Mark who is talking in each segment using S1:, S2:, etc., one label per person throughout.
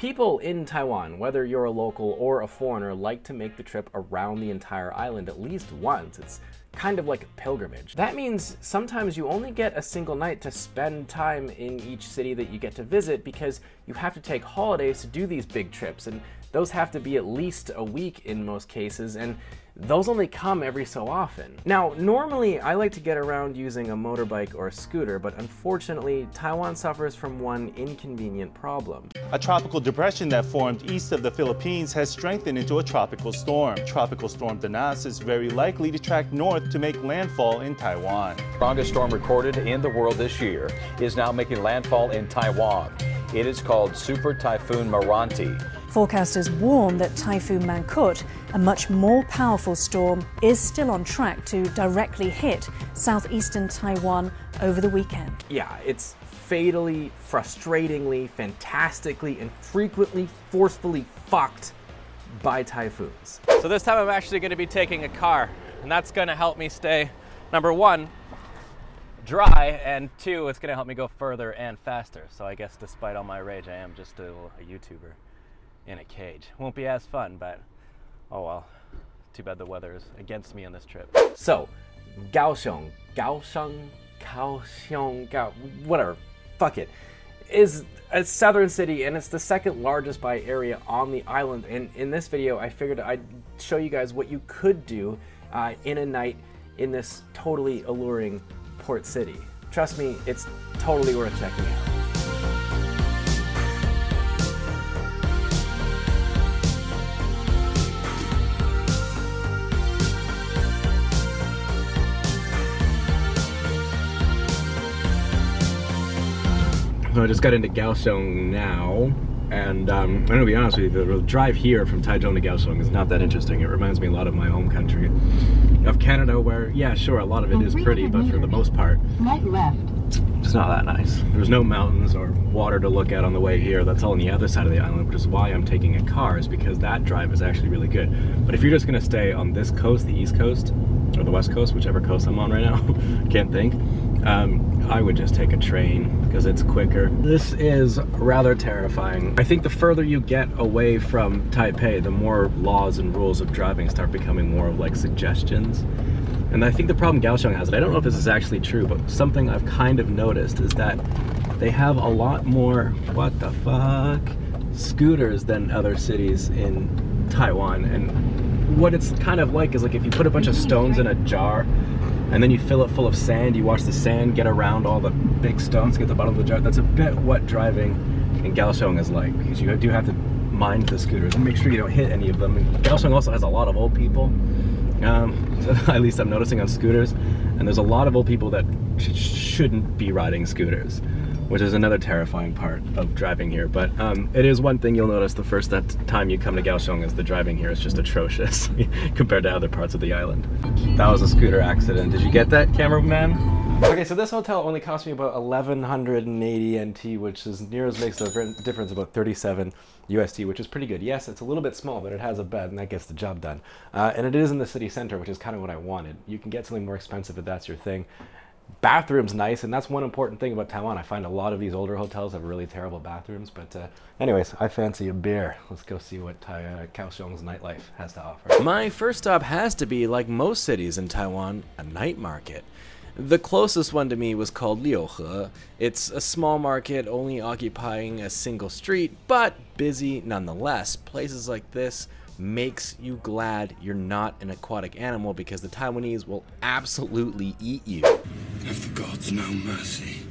S1: People in Taiwan, whether you're a local or a foreigner, like to make the trip around the entire island at least once. It's kind of like a pilgrimage. That means sometimes you only get a single night to spend time in each city that you get to visit because you have to take holidays to do these big trips, and those have to be at least a week in most cases, and those only come every so often. Now, normally I like to get around using a motorbike or a scooter, but unfortunately, Taiwan suffers from one inconvenient problem.
S2: A tropical depression that formed east of the Philippines has strengthened into a tropical storm. Tropical storm Danas is very likely to track north to make landfall in Taiwan.
S3: Strongest storm recorded in the world this year is now making landfall in Taiwan. It is called Super Typhoon Meranti.
S4: Forecasters warn that Typhoon Mangkhut, a much more powerful storm, is still on track to directly hit southeastern Taiwan over the weekend.
S1: Yeah, it's fatally, frustratingly, fantastically, and frequently forcefully fucked by typhoons.
S5: So this time I'm actually going to be taking a car, and that's going to help me stay, number one, dry, and two, it's going to help me go further and faster. So I guess despite all my rage, I am just a, a YouTuber in a cage. Won't be as fun, but oh well. Too bad the weather is against me on this trip.
S1: So, Kaohsiung, Kaohsiung, Kaohsiung, Gao, whatever, fuck it, is a southern city and it's the second largest by area on the island. And in this video, I figured I'd show you guys what you could do uh, in a night in this totally alluring port city. Trust me, it's totally worth checking out. I just got into Kaohsiung now, and um, I'm gonna be honest with you, the drive here from Taichung to Kaohsiung is not that interesting. It reminds me a lot of my home country, of Canada, where, yeah, sure, a lot of it is pretty, but for the most part,
S6: Right left.
S1: it's not that nice. There's no mountains or water to look at on the way here. That's all on the other side of the island, which is why I'm taking a car, is because that drive is actually really good. But if you're just gonna stay on this coast, the east coast, or the west coast, whichever coast I'm on right now, I can't think, um, I would just take a train because it's quicker. This is rather terrifying. I think the further you get away from Taipei, the more laws and rules of driving start becoming more of like suggestions. And I think the problem Kaohsiung has, and I don't know if this is actually true, but something I've kind of noticed is that they have a lot more, what the fuck, scooters than other cities in Taiwan. And what it's kind of like is like if you put a bunch of stones in a jar and then you fill it full of sand, you watch the sand get around all the big stones, get the bottom of the jar. That's a bit what driving in Kaohsiung is like because you do have to mind the scooters and make sure you don't hit any of them. And Kaohsiung also has a lot of old people. Um, at least I'm noticing on scooters, and there's a lot of old people that sh shouldn't be riding scooters, which is another terrifying part of driving here. But um, it is one thing you'll notice the first that time you come to Kaohsiung is the driving here is just atrocious compared to other parts of the island. That was a scooter accident. Did you get that, cameraman? Okay, so this hotel only cost me about 1180 NT, which is near as makes the difference about 37 USD, which is pretty good. Yes, it's a little bit small, but it has a bed, and that gets the job done. Uh, and it is in the city center, which is kind of what I wanted. You can get something more expensive if that's your thing. Bathroom's nice, and that's one important thing about Taiwan. I find a lot of these older hotels have really terrible bathrooms, but uh, anyways, I fancy a beer. Let's go see what Tai uh, Kaohsiung's nightlife has to offer. My first stop has to be, like most cities in Taiwan, a night market. The closest one to me was called Liuhe. It's a small market only occupying a single street, but busy nonetheless. Places like this makes you glad you're not an aquatic animal because the Taiwanese will absolutely eat you.
S7: Have the gods no mercy?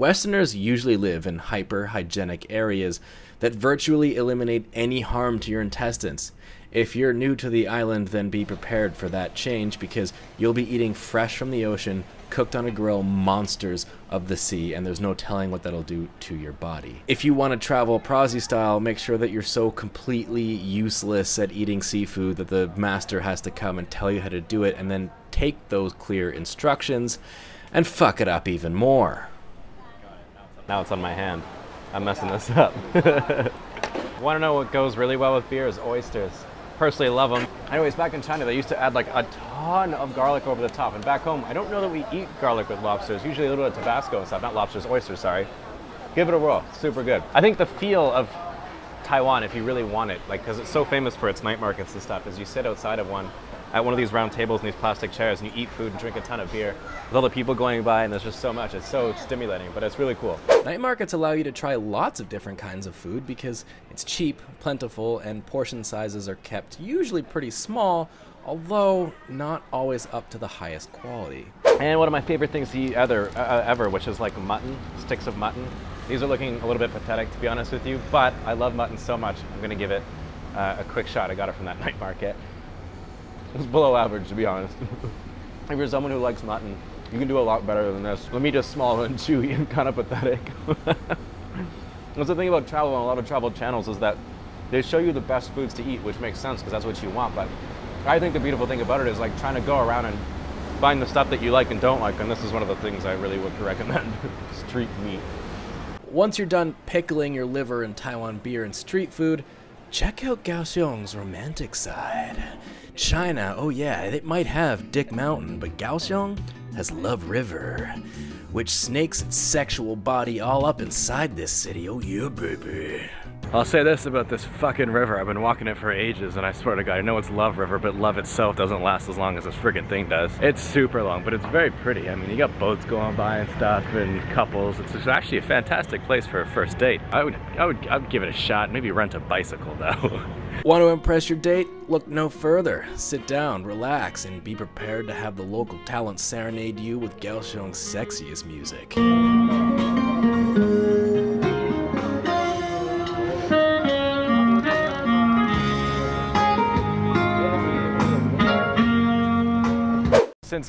S1: Westerners usually live in hyper hygienic areas that virtually eliminate any harm to your intestines. If you're new to the island, then be prepared for that change because you'll be eating fresh from the ocean, cooked on a grill monsters of the sea, and there's no telling what that'll do to your body. If you want to travel Prozzie style, make sure that you're so completely useless at eating seafood that the master has to come and tell you how to do it, and then take those clear instructions and fuck it up even more.
S5: Now it's on my hand. I'm messing this up. Want to know what goes really well with beer is oysters.
S1: Personally love them. Anyways, back in China, they used to add like a ton of garlic over the top. And back home, I don't know that we eat garlic with lobsters. Usually a little bit of Tabasco and stuff. Not lobsters, oysters, sorry. Give it a whirl. Super good. I think the feel of Taiwan, if you really want it, like, because it's so famous for its night markets and stuff, is you sit outside of one at one of these round tables in these plastic chairs and you eat food and drink a ton of beer with all the people going by and there's just so much. It's so stimulating, but it's really cool.
S8: Night markets allow you to try lots of different kinds of food because it's cheap, plentiful, and portion sizes are kept usually pretty small, although not always up to the highest quality.
S1: And one of my favorite things to eat ever, uh, ever, which is like mutton, sticks of mutton. These are looking a little bit pathetic, to be honest with you, but I love mutton so much. I'm gonna give it uh, a quick shot. I got it from that night market. It's below average, to be honest. if you're someone who likes mutton, you can do a lot better than this. Let me just small and chewy and kind of pathetic. That's the thing about travel and a lot of travel channels is that they show you the best foods to eat, which makes sense because that's what you want. But I think the beautiful thing about it is like trying to go around and find the stuff that you like and don't like. And this is one of the things I really would recommend. Street meat.
S8: Once you're done pickling your liver in Taiwan beer and street food, check out Kaohsiung's romantic side. China, oh yeah, it might have Dick Mountain, but Kaohsiung has Love River, which snakes its sexual body all up inside this city. Oh yeah, baby.
S1: I'll say this about this fucking river. I've been walking it for ages, and I swear to God, I know it's Love River, but love itself doesn't last as long as this friggin' thing does. It's super long, but it's very pretty. I mean, you got boats going by and stuff, and couples. It's actually a fantastic place for a first date. I would, I would, I would give it a shot. Maybe rent a bicycle though.
S8: Want to impress your date? Look no further. Sit down, relax, and be prepared to have the local talent serenade you with Kaohsiung's sexiest music.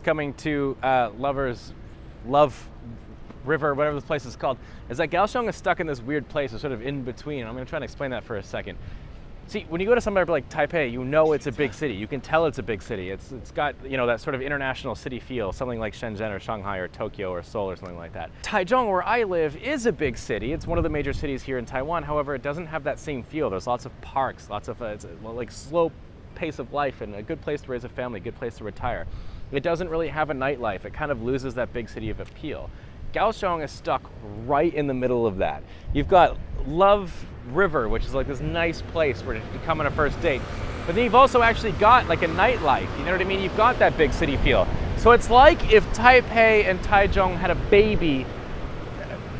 S1: Coming to uh, Lovers, Love River, whatever this place is called, is that Kaohsiung is stuck in this weird place, it's sort of in between. I'm going to try and explain that for a second. See, when you go to somewhere like Taipei, you know it's a big city. You can tell it's a big city. It's, it's got, you know, that sort of international city feel, something like Shenzhen or Shanghai or Tokyo or Seoul or something like that. Taichung, where I live, is a big city. It's one of the major cities here in Taiwan. However, it doesn't have that same feel. There's lots of parks, lots of, uh, well, like slow pace of life and a good place to raise a family, a good place to retire. It doesn't really have a nightlife. It kind of loses that big city of appeal. Kaohsiung is stuck right in the middle of that. You've got Love River, which is like this nice place where you come on a first date. But then you've also actually got like a nightlife. You know what I mean? You've got that big city feel. So it's like if Taipei and Taichung had a baby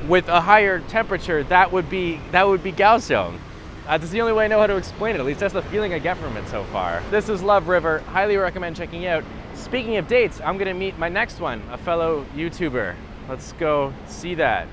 S1: with a higher temperature, that would be that would be Kaohsiung. Uh, that's the only way I know how to explain it. At least that's the feeling I get from it so far. This is Love River. Highly recommend checking out. Speaking of dates, I'm gonna meet my next one, a fellow YouTuber. Let's go see that.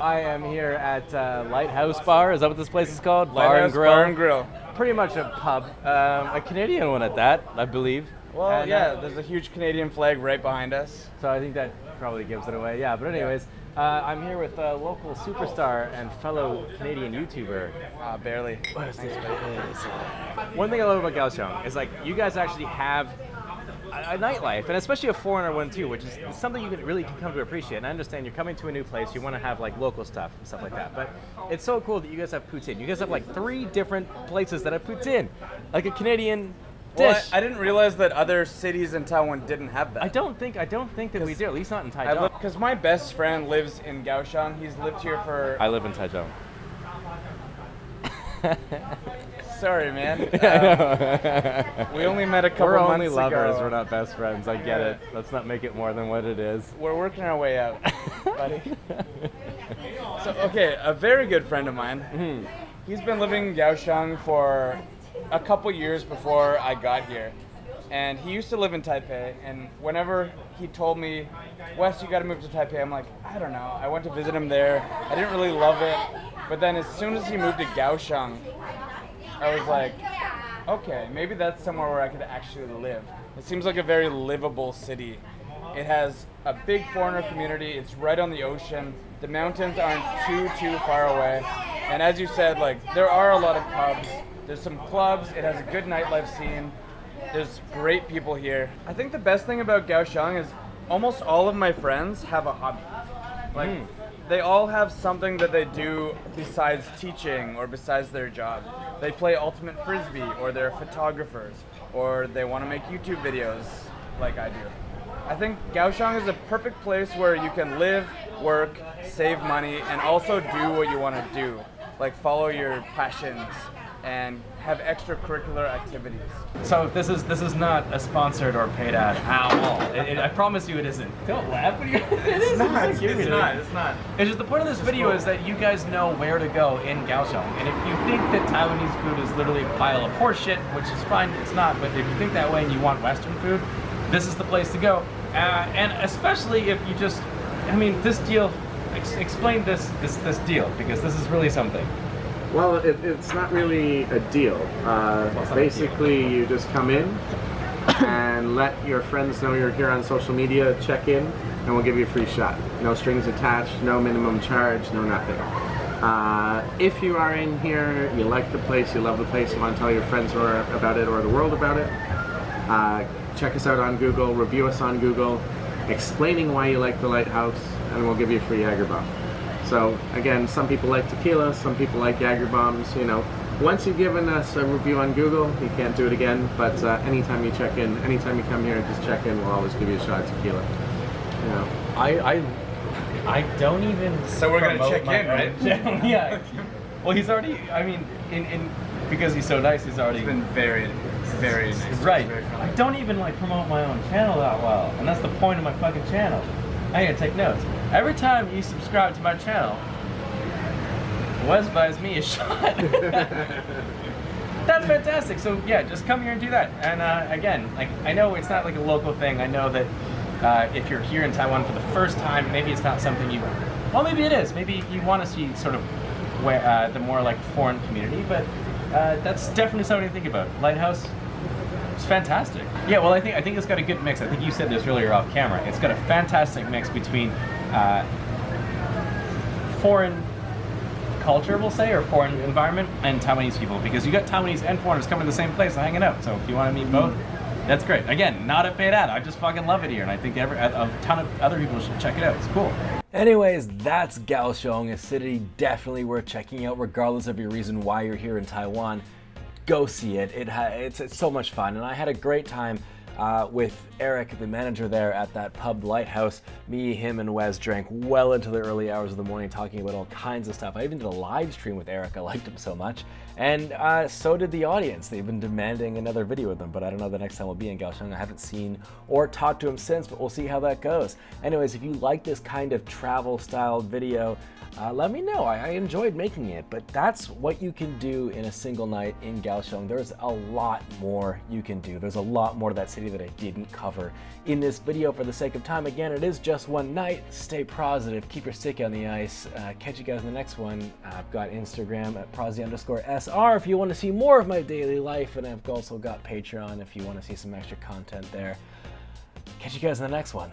S1: I am here at uh, Lighthouse Bar. Is that what this place is called? bar and Grill.
S9: Bar and Grill.
S1: Pretty much a pub, um, a Canadian one at that, I believe.
S9: Well,
S1: And,
S9: yeah,
S1: uh,
S9: there's a huge Canadian flag right behind us.
S1: so I think that probably gives it away. Yeah, but anyways, uh, I'm here with a local superstar and fellow Canadian YouTuber.
S9: Uh, barely.
S1: One thing I love about Kaohsiung is like you guys actually have a, a nightlife, and especially a foreigner one too, which is something you can really can come to appreciate. And I understand you're coming to a new place, you want to have like local stuff and stuff like that. But it's so cool that you guys have poutine. You guys have like three different places that have poutine, like a Canadian
S9: Well. I, I didn't realize that other cities in Taiwan didn't have that.
S1: I don't think I don't think that we do. At least not in Taichung.
S9: Because my best friend lives in Kaohsiung. He's lived here for.
S1: I live in Taichung.
S9: Sorry, man. Um, we only met a couple
S1: We're
S9: months
S1: only lovers.
S9: ago.
S1: We're not best friends. I get it. Let's not make it more than what it is.
S9: We're working our way out, buddy. so, okay, a very good friend of mine.
S1: Hmm.
S9: He's been living in Kaohsiung for a couple years before I got here. And he used to live in Taipei. And whenever he told me, Wes, you got to move to Taipei, I'm like, I don't know. I went to visit him there. I didn't really love it. But then as soon as he moved to Kaohsiung, I was like, okay, maybe that's somewhere where I could actually live. It seems like a very livable city. It has a big foreigner community. It's right on the ocean. The mountains aren't too too far away. And as you said, like there are a lot of pubs. There's some clubs. It has a good nightlife scene. There's great people here. I think the best thing about Kaohsiung is almost all of my friends have a hobby. Like hmm. they all have something that they do besides teaching or besides their job. They play ultimate frisbee, or they're photographers, or they want to make YouTube videos like I do. I think Kaohsiung is a perfect place where you can live, work, save money, and also do what you want to do, like follow your passions and have extracurricular activities.
S1: So this is this is not a sponsored or paid ad at all. It, it, I promise you, it isn't. Don't laugh. What are you, it is.
S9: not.
S1: It's,
S9: It's not. It's not.
S1: It's just the point of this video is that you guys know where to go in Kaohsiung. And if you think that Taiwanese food is literally a pile of horseshit, which is fine, it's not. But if you think that way and you want Western food, this is the place to go. Uh, and especially if you just, I mean, this deal. Ex- explain this this this deal because this is really something.
S10: Well, it, it's not really a deal. Uh, basically, you just come in and let your friends know you're here on social media, check in, and we'll give you a free shot. No strings attached, no minimum charge, no nothing. Uh, if you are in here, you like the place, you love the place, you want to tell your friends or, about it or the world about it, uh, check us out on Google, review us on Google, explaining why you like the lighthouse, and we'll give you a free Jager bomb. So again, some people like tequila, some people like Jager bombs. You know, once you've given us a review on Google, you can't do it again. But uh, anytime you check in, anytime you come here, and just check in. We'll always give you a shot of tequila. You know,
S1: I I, I don't even.
S9: So we're gonna check in, right?
S1: channel. yeah. Well, he's already. I mean, in in because he's so nice, he's already.
S9: It's been very, very nice.
S1: right.
S9: Very fun.
S1: I don't even like promote my own channel that well, and that's the point of my fucking channel. I gotta take notes. Every time you subscribe to my channel, Wes buys me a shot. That's fantastic. So yeah, just come here and do that. And uh, again, like I know it's not like a local thing. I know that uh, if you're here in Taiwan for the first time, maybe it's not something you. Well, maybe it is. Maybe you want to see sort of where, uh, the more like foreign community, but uh, that's definitely something to think about. Lighthouse, it's fantastic. Yeah, well, I think I think it's got a good mix. I think you said this earlier off camera. It's got a fantastic mix between uh, foreign culture, we'll say, or foreign environment, and Taiwanese people, because you got Taiwanese and foreigners coming to the same place and hanging out. So if you want to meet both, that's great. Again, not a paid ad. I just fucking love it here, and I think every, a, ton of other people should check it out. It's cool. Anyways, that's Kaohsiung, a city definitely worth checking out, regardless of your reason why you're here in Taiwan. Go see it. It it's, it's so much fun, and I had a great time uh, with Eric, the manager there at that pub Lighthouse. Me, him, and Wes drank well into the early hours of the morning, talking about all kinds of stuff. I even did a live stream with Eric. I liked him so much, and uh, so did the audience. They've been demanding another video with him, but I don't know the next time we'll be in Kaohsiung. I haven't seen or talked to him since, but we'll see how that goes. Anyways, if you like this kind of travel style video, uh, let me know. I, I enjoyed making it, but that's what you can do in a single night in Kaohsiung. There's a lot more you can do. There's a lot more to that city that I didn't cover in this video for the sake of time. Again, it is just one night. Stay positive. Keep your stick on the ice. Uh, catch you guys in the next one. I've got Instagram at Prozzie underscore SR if you want to see more of my daily life, and I've also got Patreon if you want to see some extra content there. Catch you guys in the next one.